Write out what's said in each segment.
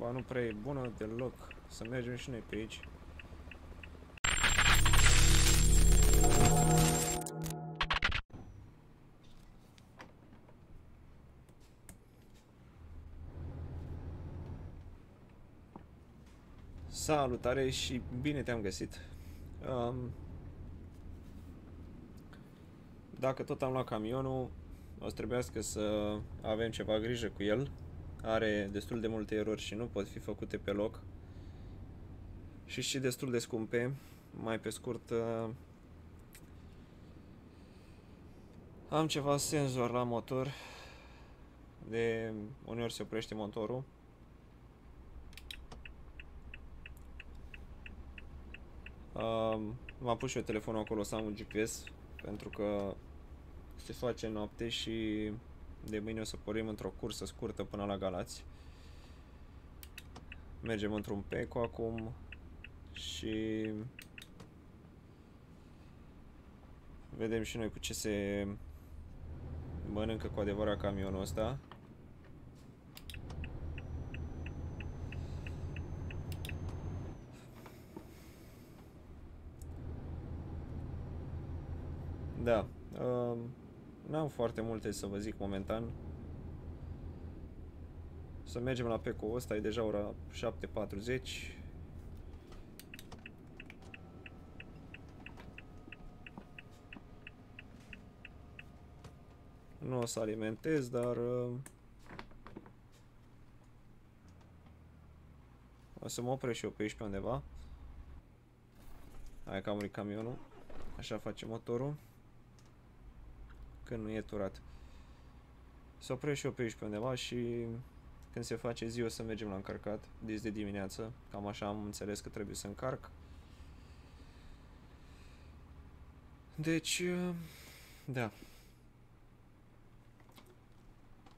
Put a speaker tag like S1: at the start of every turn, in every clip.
S1: Treaba nu prea e bună deloc. Să mergem și noi pe aici. Salutare și bine te-am găsit. Um, dacă tot am luat camionul, o să trebuiască să avem ceva grijă cu el. Are destul de multe erori și nu pot fi făcute pe loc. Și și destul de scumpe. Mai pe scurt, uh, am ceva senzor la motor. De uneori se oprește motorul. Um, M-am pus și eu telefonul acolo să am un GPS pentru că se face noapte și de mâine o să pornim într-o cursă scurtă până la Galați. Mergem într-un peco acum și vedem și noi cu ce se mănâncă cu adevărat camionul ăsta. Da. Uh, N-am foarte multe să vă zic momentan. Să mergem la peco ăsta, e deja ora 7.40. Nu o să alimentez, dar... Uh, o să mă opresc și eu pe aici pe undeva. Hai că am murit camionul. Așa face motorul când nu e turat. Să opresc și eu pe aici pe undeva și când se face zi o să mergem la încărcat, dis de dimineață, cam așa am înțeles că trebuie să încarc. Deci, da.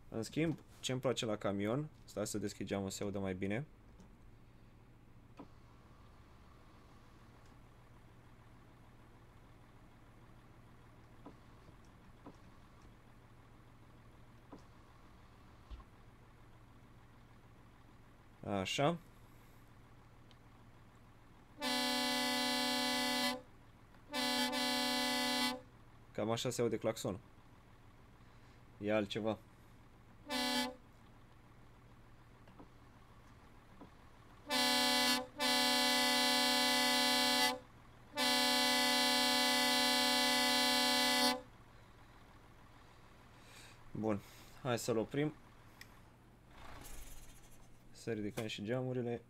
S1: În schimb, ce îmi place la camion, stai să deschid geamul să se audă mai bine. Așa. Cam așa se aude claxon. E altceva. Bun. Hai să-l oprim. Să ridicăm și geamurile.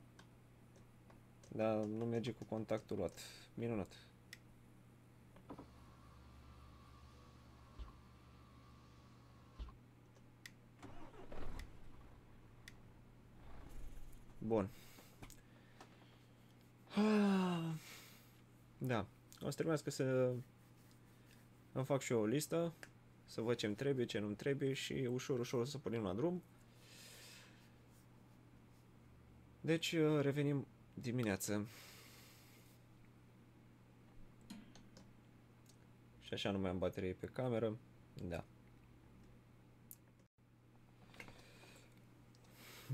S1: Dar nu merge cu contactul luat. Minunat. Bun. Da. O să trebuiască să îmi fac și eu o listă, să văd ce-mi trebuie, ce nu-mi trebuie și ușor, ușor o să pornim la drum. Deci uh, revenim dimineață. Și așa nu mai am baterie pe cameră. Da.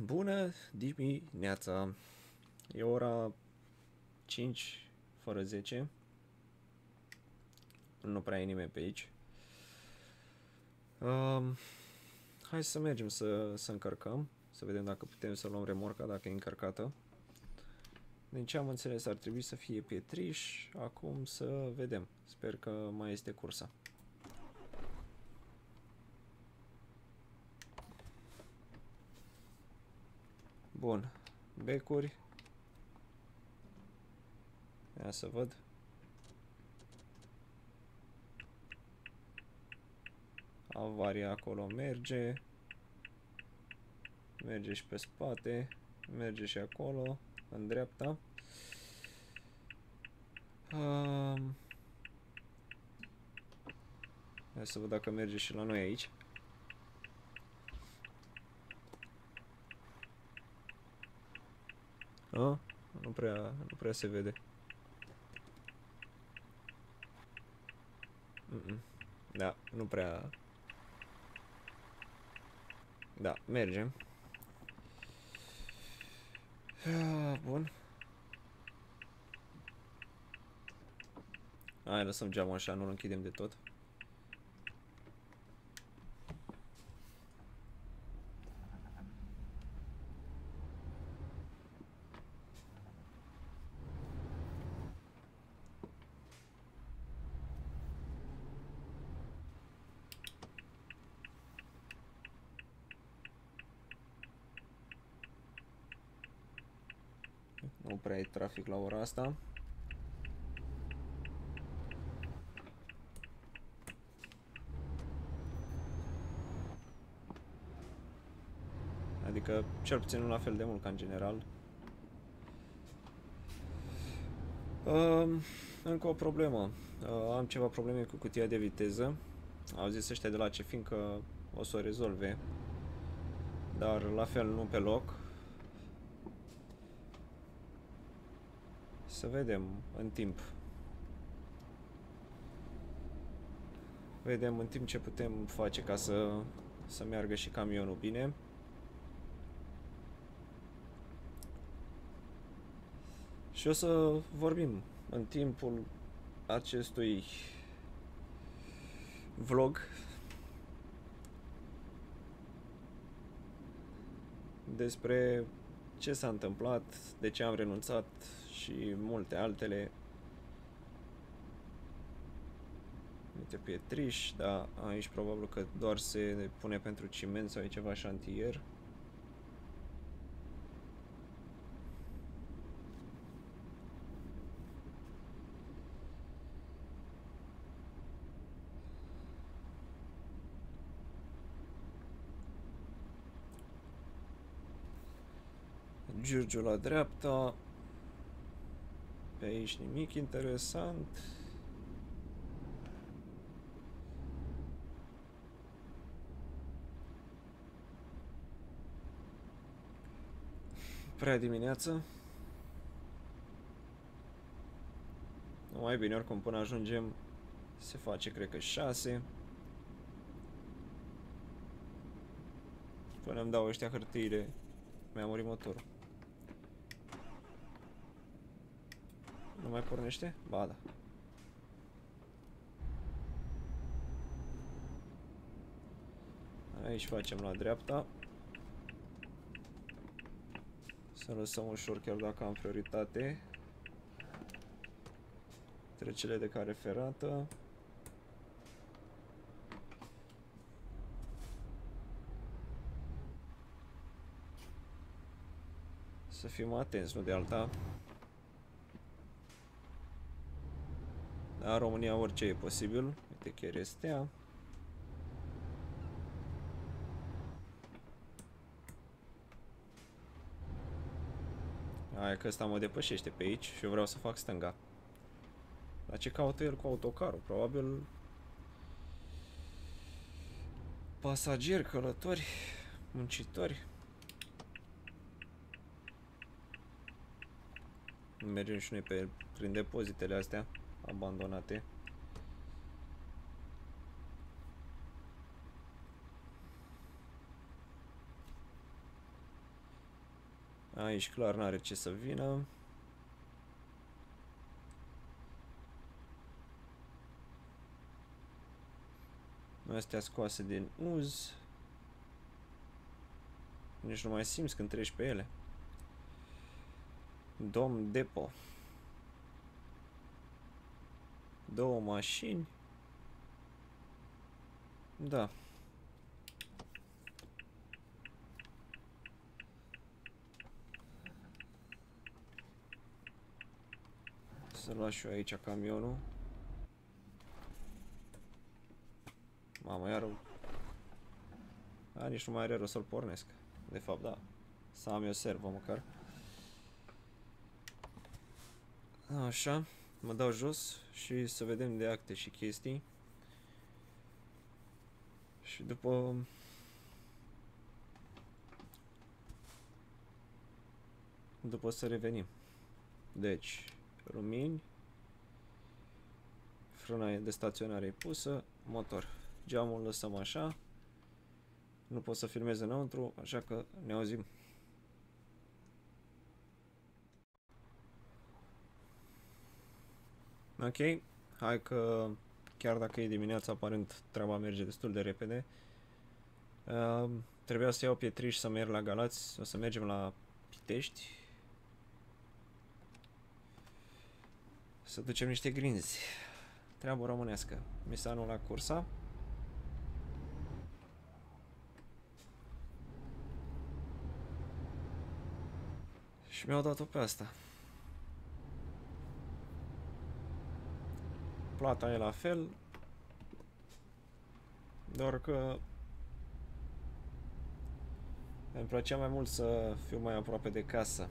S1: Bună dimineața! E ora 5 fără 10. Nu prea e nimeni pe aici. Uh, hai să mergem să, să încărcăm. Să vedem dacă putem să luăm remorca dacă e încărcată. Din ce am înțeles ar trebui să fie pietriș. Acum să vedem. Sper că mai este cursa. Bun. Becuri. Ia să văd. Avaria acolo merge. Merge și pe spate. Merge și acolo. În dreapta. Um, hai să văd dacă merge și la noi aici. A? Nu prea, nu prea se vede. Mm -mm. Da, nu prea... Da, mergem. Bun. Hai, lăsăm geamul așa, nu-l închidem de tot. Nu prea e trafic la ora asta. Adică cel puțin nu la fel de mult ca în general. Uh, încă o problemă. Uh, am ceva probleme cu cutia de viteză. Au zis ăștia de la ce fiindcă o să o rezolve. Dar la fel nu pe loc. Să vedem în timp. Vedem în timp ce putem face ca să, să meargă și camionul bine. Și o să vorbim în timpul acestui vlog despre ce s-a întâmplat, de ce am renunțat și multe altele. Uite pietriș, dar aici probabil că doar se pune pentru ciment sau e ceva șantier. Giurgiu la dreapta. Pe aici nimic interesant. Prea dimineață. Mai bine, oricum, până ajungem se face, cred că 6. Până îmi dau ăștia hârtiile, mi-a murit motorul. Nu mai pornește? Ba da. Aici facem la dreapta. Să lăsăm ușor chiar dacă am prioritate. Trecele de care ferată. Să fim atenți, nu de alta. Da, România orice e posibil. Uite, chiar este ea. Aia că ăsta mă depășește pe aici și eu vreau să fac stânga. Dar ce caută el cu autocarul? Probabil pasageri, călători, muncitori. Mergem și noi pe, prin depozitele astea abandonate. Aici clar n-are ce să vină. Astea scoase din uz. Nici nu mai simți când treci pe ele. Dom Depo. Două mașini. Da. Să las și eu aici camionul. Mamă, iar... A, nici nu mai are rost să-l pornesc. De fapt, da. Să am eu servă măcar. Așa. Mă dau jos și să vedem de acte și chestii. Și după... După să revenim. Deci, lumini. Frâna de staționare e pusă. Motor. Geamul lăsăm așa. Nu pot să filmez înăuntru, așa că ne auzim. Ok, hai că chiar dacă e dimineața, aparent treaba merge destul de repede. Uh, trebuia să iau pietriș să merg la Galați, o să mergem la Pitești. Să ducem niște grinzi. Treabă românească. Misanul la cursa. Și mi-au dat-o pe asta. Plata e la fel. Doar că îmi plăcea mai mult să fiu mai aproape de casă.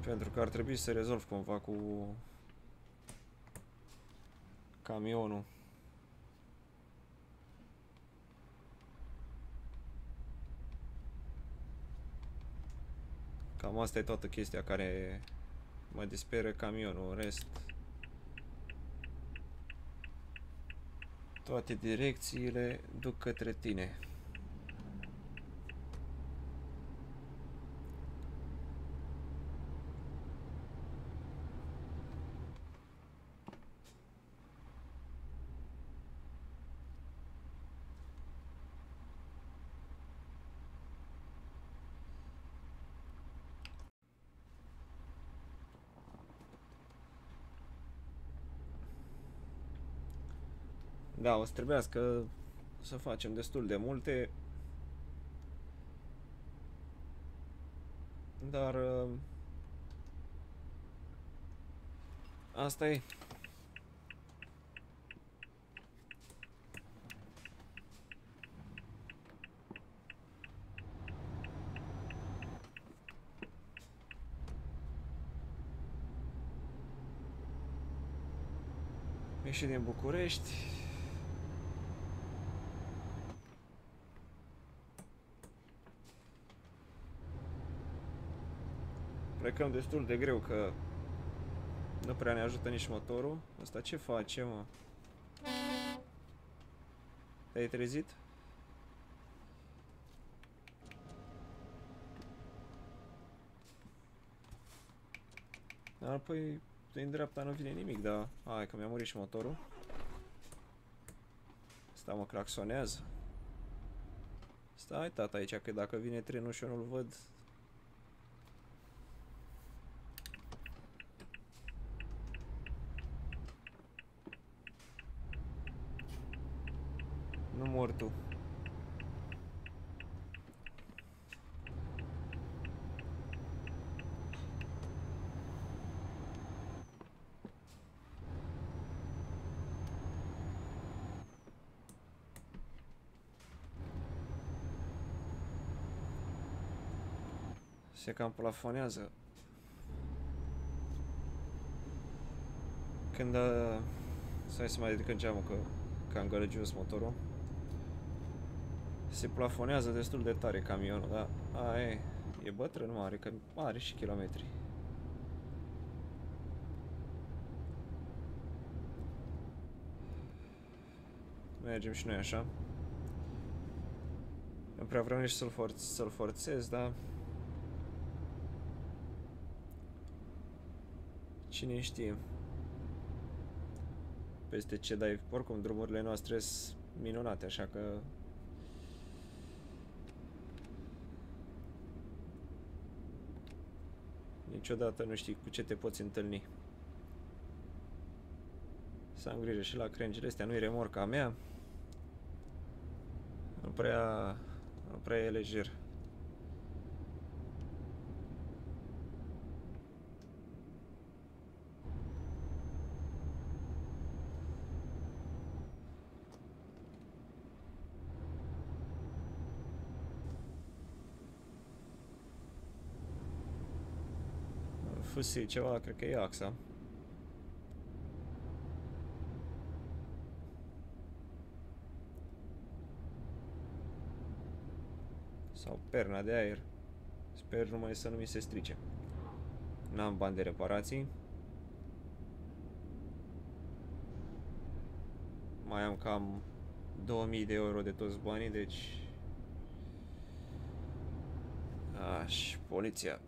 S1: Pentru că ar trebui să rezolv cumva cu camionul. Cam asta e toată chestia care mă disperă camionul, în rest toate direcțiile duc către tine. Da, o să trebuiască să facem destul de multe. Dar... Uh, asta e. Ieși din București. Plecăm destul de greu că nu prea ne ajută nici motorul. Asta ce face, mă? Te-ai trezit? Dar păi din dreapta nu vine nimic, dar hai că mi-a murit și motorul. Asta mă claxonează. Stai tata aici că dacă vine trenul și eu nu-l văd, morto. Se cam plafonează. Când... Uh, stai să mai ridicăm geamul că, că am gălăgios motorul. Se plafonează destul de tare camionul, da? A, e, e bătrân mare, că are și kilometri. Mergem și noi așa. Nu prea vreau nici să-l forț să forțez, dar... Cine știe. Peste ce dai, oricum drumurile noastre sunt minunate, așa că Niciodată nu știi cu ce te poți întâlni. Să am grijă și la crengile astea, nu-i remorca mea. Nu prea, nu prea e lejer. FS ceva, cred că e AXA. Sau perna de aer. Sper numai să nu mi se strice. N-am bani de reparații. Mai am cam 2000 de euro de toți banii, deci... Aș, poliția.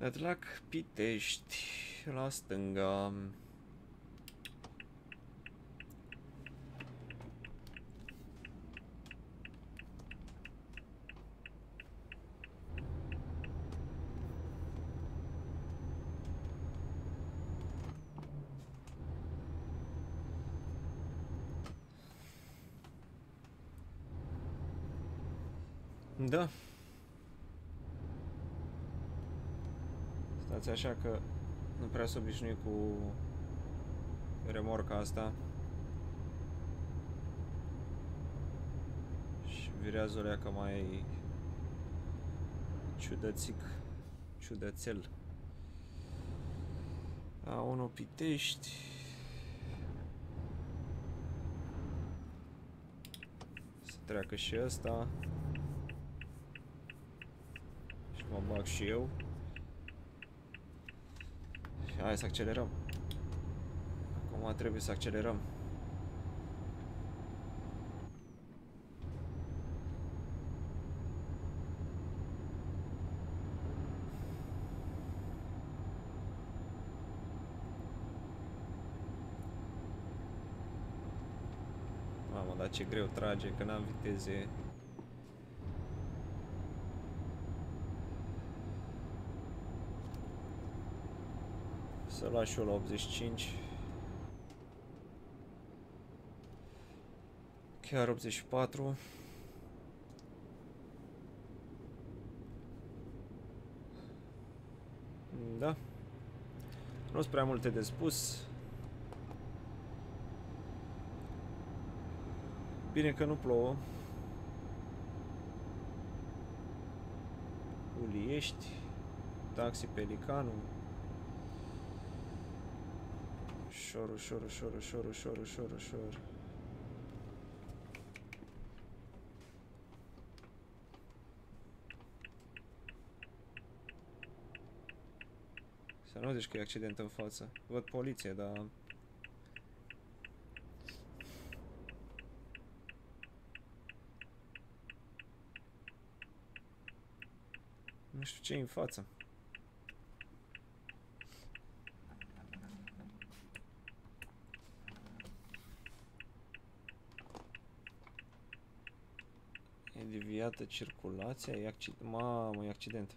S1: Nedlac Pitești, la stânga. Da. Stați așa că nu prea să obișnui cu remorca asta. Și virează o leacă mai ciudățic, ciudățel. A1 Pitești. Să treacă și ăsta. Și mă bag și eu. Hai să accelerăm. Acum trebuie să accelerăm. Mamă, dar ce greu trage, că n-am viteze. Să las și eu la 85. Chiar 84. Da. Nu sunt prea multe de spus. Bine că nu plouă. Uliești, Taxi Pelicanul. Ușor, ușor, ușor, ușor, ușor, ușor, ușor. Să nu zici că e accident în față. Văd poliție, dar... Nu știu ce e în față. E deviată circulația, e accident. Mamă, e accident.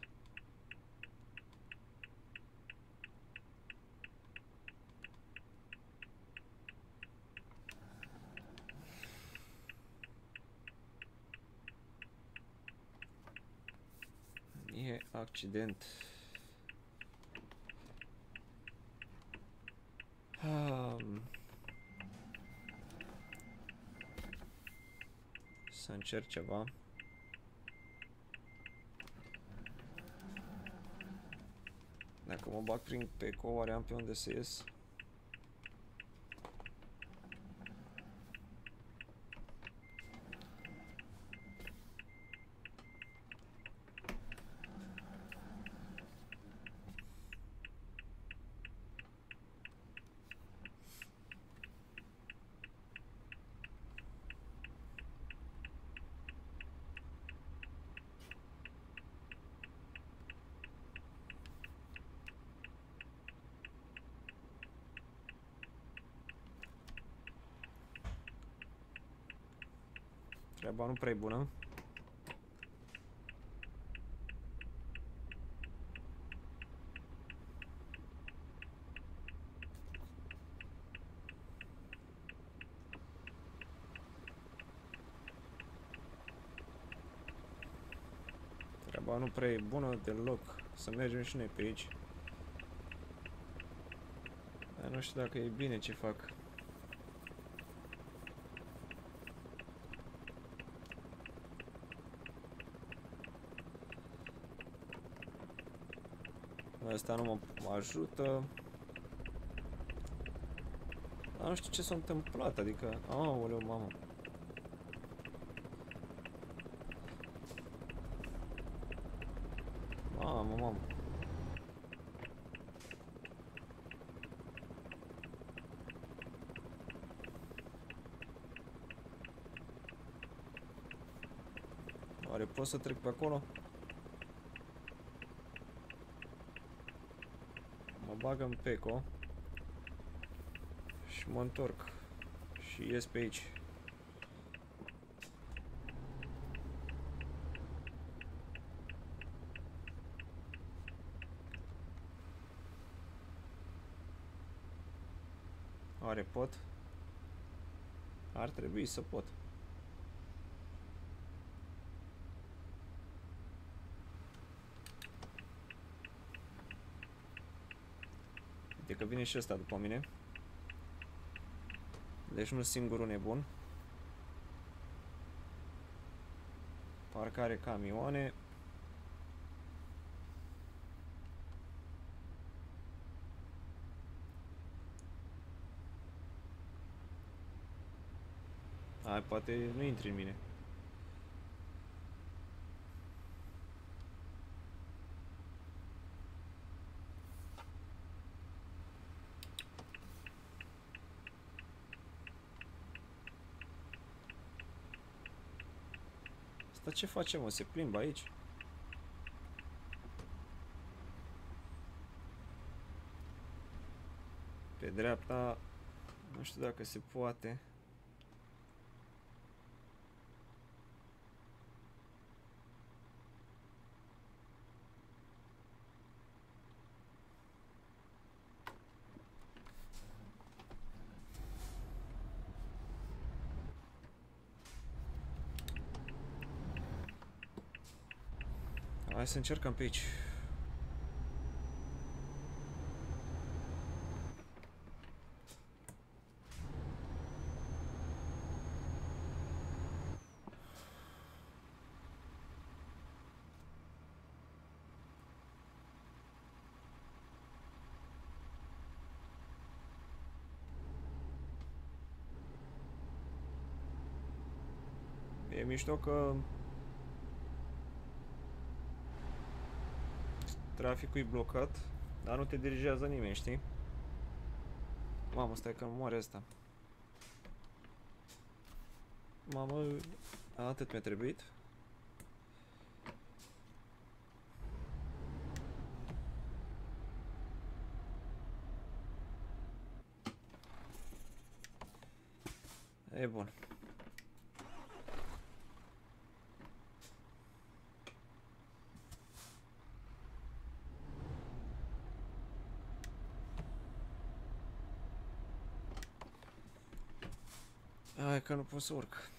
S1: E accident. Um, să încerc ceva. Mă bag prin peco, oare am pe unde să ies? Treaba nu prea e bună. Treaba nu prea e bună deloc. Să mergem și noi pe aici. Dar nu știu dacă e bine ce fac. Asta nu mă ajută. Dar nu știu ce s-a întâmplat, adică... Aoleu, mamă. Mamă, mamă. Oare pot să trec pe acolo? Bag în Peco și mă întorc și ies pe aici. Are pot? Ar trebui să pot. Uite că vine și ăsta după mine. Deci nu singurul nebun. Parcare camioane. Hai, poate nu intri în mine. Asta ce facem, mă? Se plimbă aici? Pe dreapta, nu știu dacă se poate. Hai să încercăm pe aici. E mișto că traficul e blocat, dar nu te dirigează nimeni, știi? Mamă, stai că moare asta. Mamă, atât mi-a trebuit. E bun. Hai că nu pot să urc.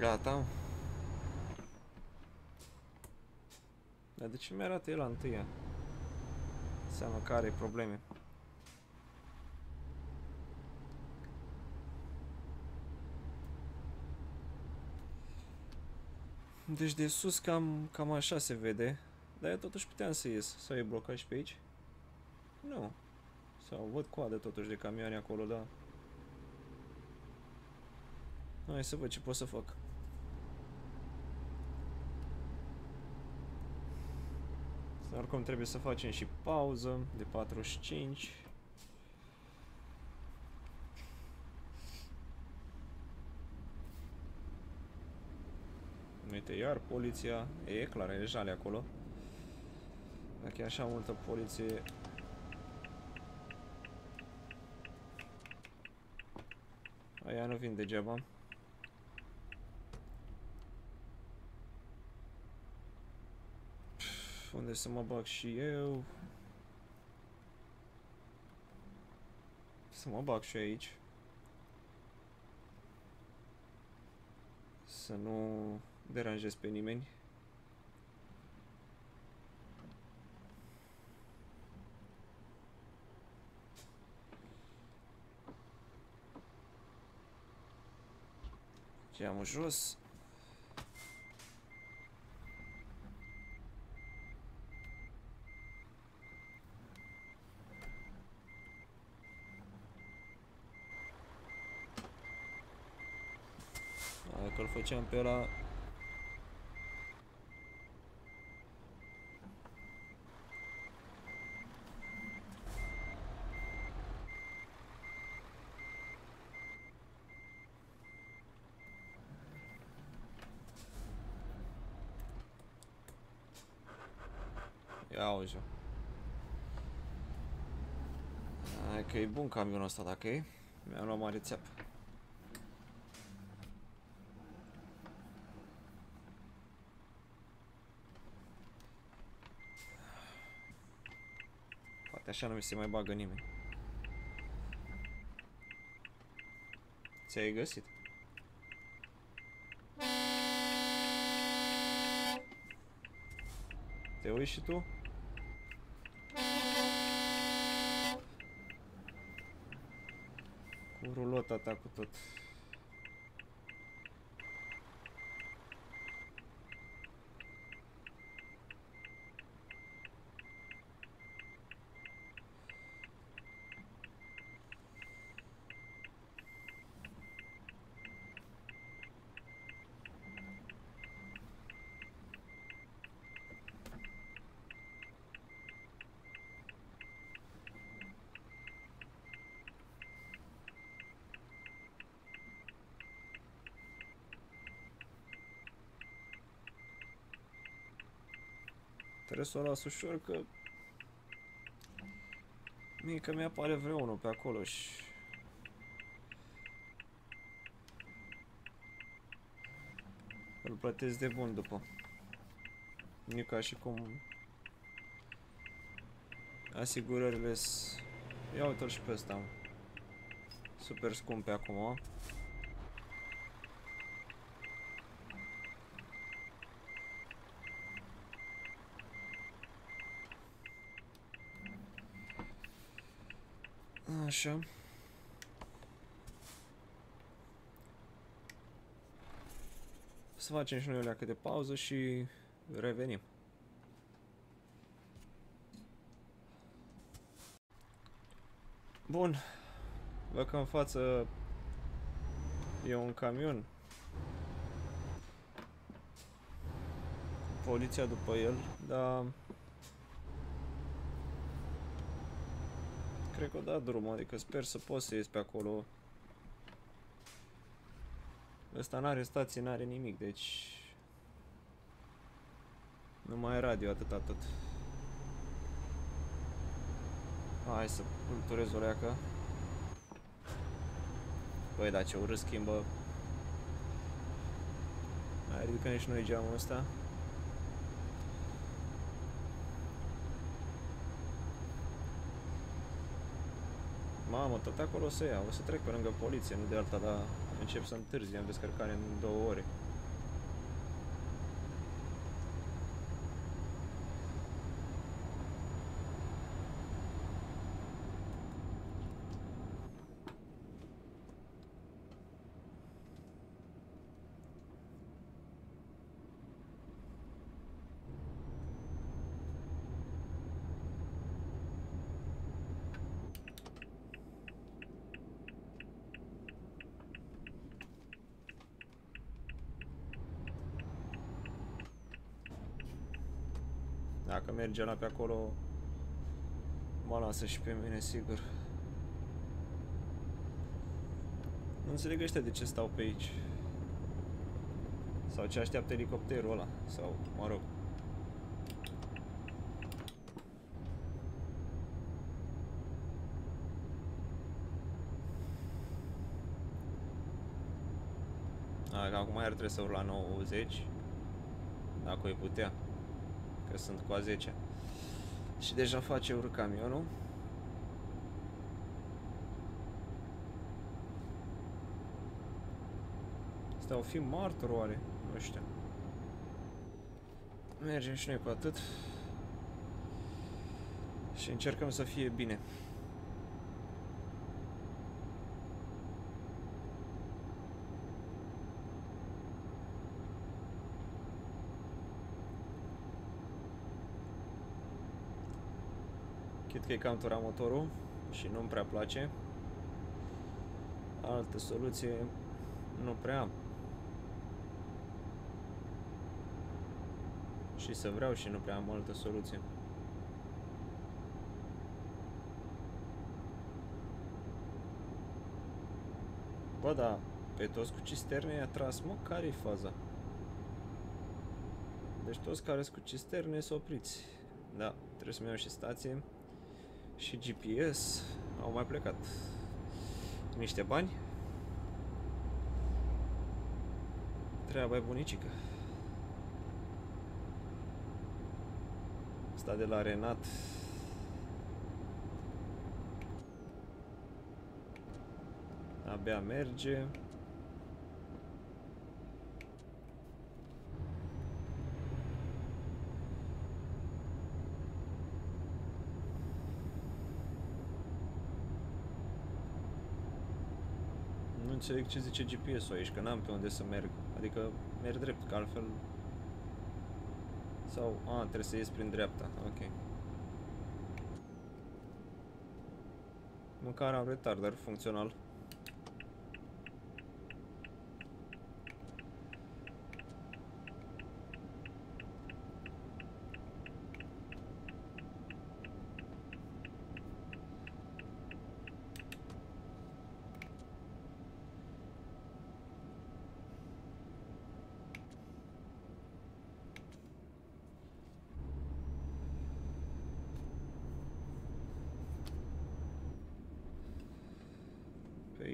S1: Gata. Dar de ce mi-arată el la întâia? Înseamnă că are probleme. Deci de sus cam, cam așa se vede. Dar eu totuși puteam să ies. Sau e blocat și pe aici? Nu. Sau văd coadă totuși de camioane acolo, da. Hai să văd ce pot să fac. Oricum trebuie să facem și pauză de 45. Uite, iar poliția, e clar, e jale acolo. Dacă e așa multă poliție... Aia nu vin degeaba. Unde să mă bag și eu. Să mă bag și aici. Să nu deranjez pe nimeni. Geamul jos. Dacă îl făceam pe ăla... Ia auzi -o. Hai că e bun camionul ăsta dacă e. Mi-am luat mare țeapă. Poate așa nu mi se mai bagă nimeni. Ți-ai găsit? Te uiți și tu? Cu rulota ta cu tot. Trebuie să o las ușor că... Mie că mi-apare vreunul pe acolo și... Îl plătesc de bun după. Nu ca și cum... Asigurările s... Ia uite-l și pe ăsta, Super scumpe acum, Așa. Să facem și noi o leacă de pauză și revenim. Bun. Văd că în față e un camion. Poliția după el, dar cred că o dat drumul, adică sper să poți să ies pe acolo. Ăsta n-are stație, n-are nimic, deci... Nu mai e radio atât atât. Hai să culturez o leacă. Băi, dar ce urât schimbă. Mai ridicăm și noi geamul ăsta. Mamă, tot acolo o să ia. O să trec pe lângă poliție, nu de alta, dar încep să întârzi, am descărcare în două ore. Dacă merge la pe acolo, mă lasă și pe mine, sigur. Nu înțeleg ăștia de ce stau pe aici. Sau ce așteaptă elicopterul ăla. Sau, mă rog. A, acum iar trebuie să urc la 90. Dacă o putea că sunt cu a 10 și deja face urc camionul Asta o fi martor oare? Nu știu. Mergem și noi cu atât. Și încercăm să fie bine Chit că e cam tura motorul și nu-mi prea place. Altă soluție nu prea am. Și să vreau și nu prea am altă soluție. Bă, da, pe toți cu cisterne i-a tras, mă, care-i faza? Deci toți care sunt cu cisterne, să opriți. Da, trebuie să-mi iau și stație. Și GPS. Au mai plecat niște bani. Treaba e bunicică. Sta de la Renat. Abia merge. Înțeleg ce zice GPS-ul aici, că n-am pe unde să merg. Adică merg drept, că altfel... Sau... A, trebuie să ies prin dreapta, ok. Măcar am retarder funcțional.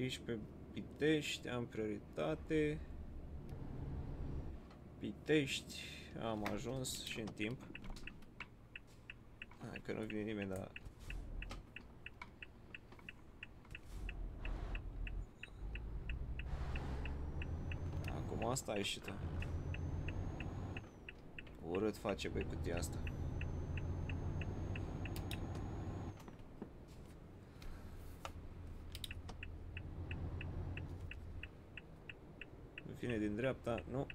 S1: aici pe Pitești am prioritate. Pitești am ajuns și în timp. Hai că nu vine nimeni, dar... Acum asta a ieșit-o. Urât face băi cutia asta. Vine din dreapta, nu.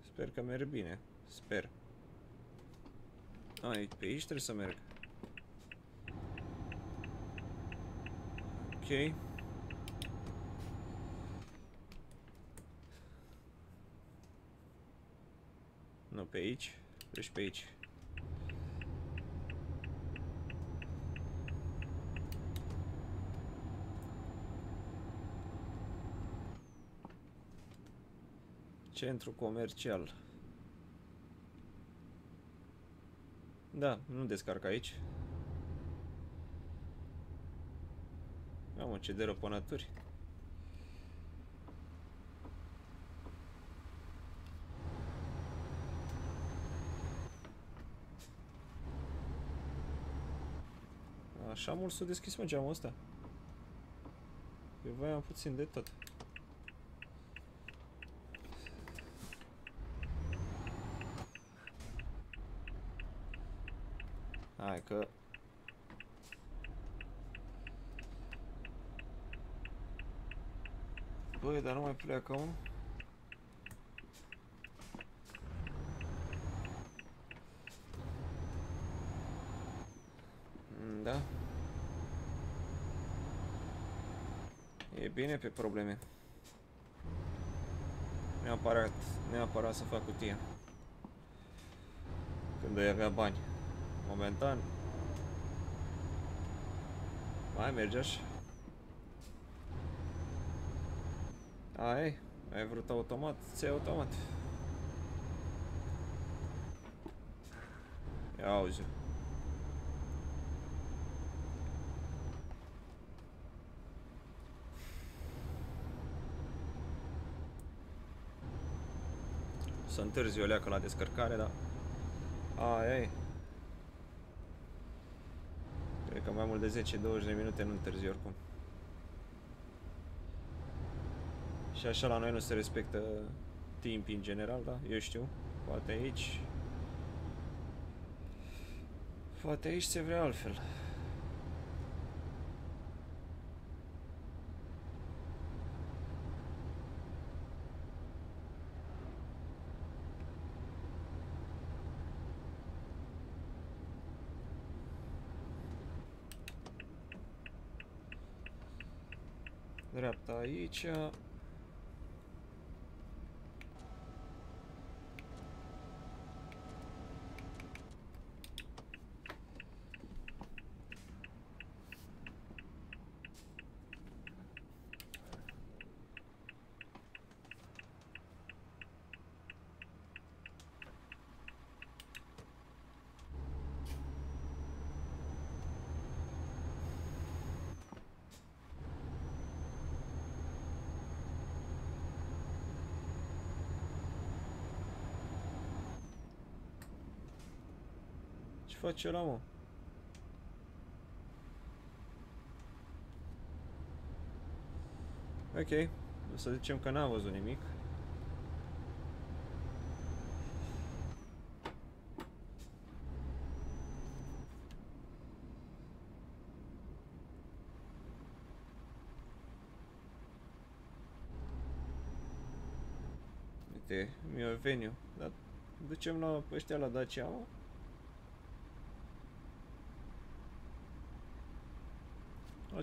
S1: Sper că merg bine. Sper. Ai, pe aici trebuie să merg. Ok. Nu pe aici, deci pe aici. Centru comercial. Da, nu descarc aici. Mamă, ce derăpănături. Așa mult s-a deschis mă geamul ăsta. Eu voiam puțin de tot. Hai că... Băi, dar nu mai pleacă, mă. Mm, da. E bine pe probleme. Neapărat, neapărat să fac cutie. Când ai avea bani. Momentan. Mai merge așa. Ai, ai vrut automat? Ți automat. Ia auzi. Să întârzi o leacă la descărcare, da. Ai, ai. Cred că mai mult de 10-20 de minute nu întârzi oricum. Și așa la noi nu se respectă timp în general, da? Eu știu. Poate aici... Poate aici se vrea altfel. Dreapta aici. Face ăla, mă? Ok, o să zicem că n-a văzut nimic. Uite, Mioveniu. Dar ducem la ăștia la Dacia, mă?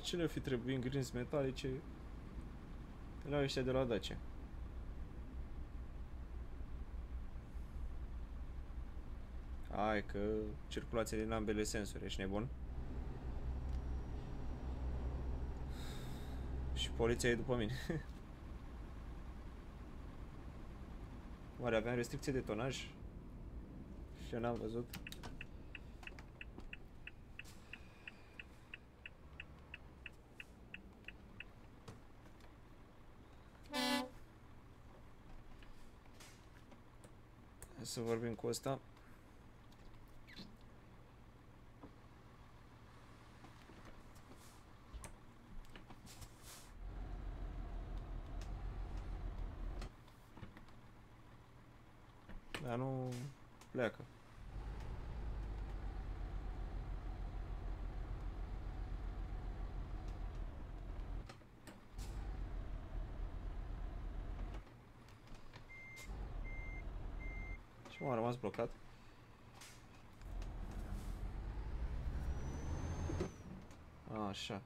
S1: Ce le fi trebuit ingrinți metalice la ăștia de la Dacia? Hai că circulație din ambele sensuri, ești nebun? Și poliția e după mine. Oare aveam restricție de tonaj? Și eu n-am văzut. Hai să vorbim cu ăsta. Dar nu pleacă. Și m-a rămas blocat. A, așa.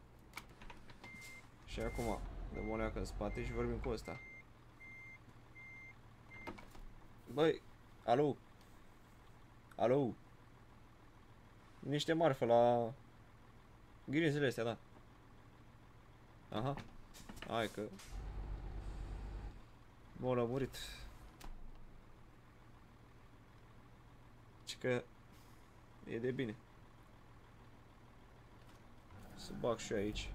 S1: Și acum dăm o leacă în spate și vorbim cu ăsta. Băi, alo? Alo? Niște marfă la ghirizele astea, da. Aha. Hai că... M-au lămurit. Că e de bine. Să bag și eu aici.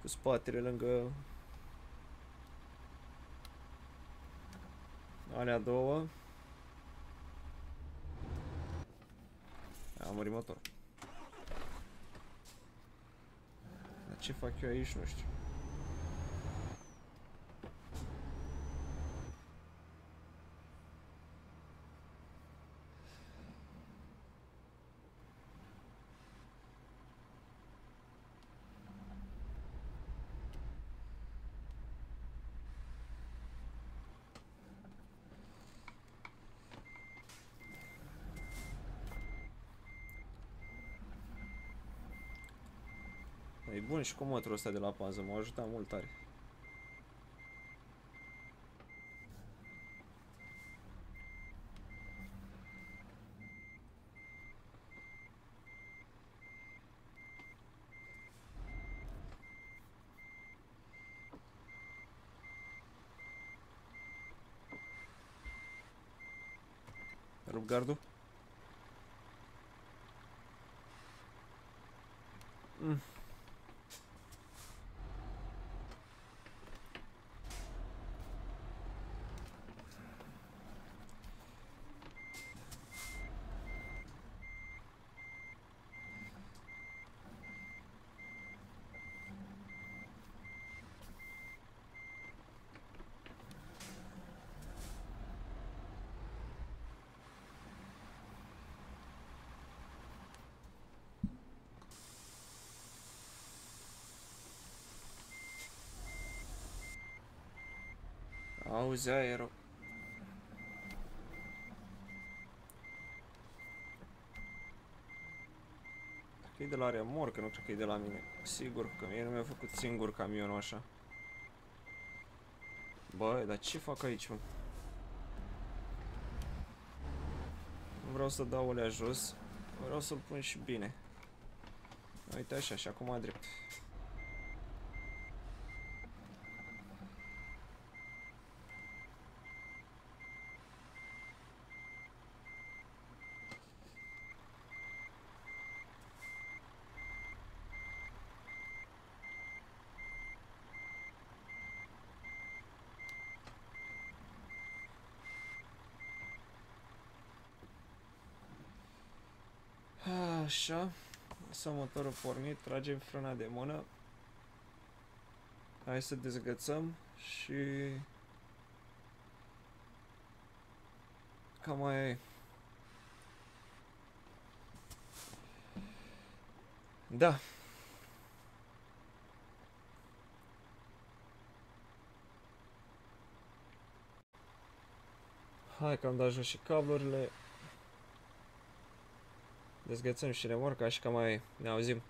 S1: Cu spatele lângă alea două. A murit motorul. Dar ce fac eu aici, nu știu. E bun și cu motorul ăsta de la pază, m-a ajutat mult tare. Rup gardul? Mm. Auzi aerul. că e de la remorcă, nu cred că e de la mine. Sigur că mie nu mi-a făcut singur camionul așa. Băi, dar ce fac aici, mă? Nu vreau să dau olea jos, vreau să-l pun și bine. Uite așa, și acum drept. Așa. Lăsăm motorul pornit, tragem frâna de mână. Hai să dezgățăm și... Cam mai e. Da. Hai că am dat jos și cablurile. Dezgățăm și remorca și cam mai ne auzim.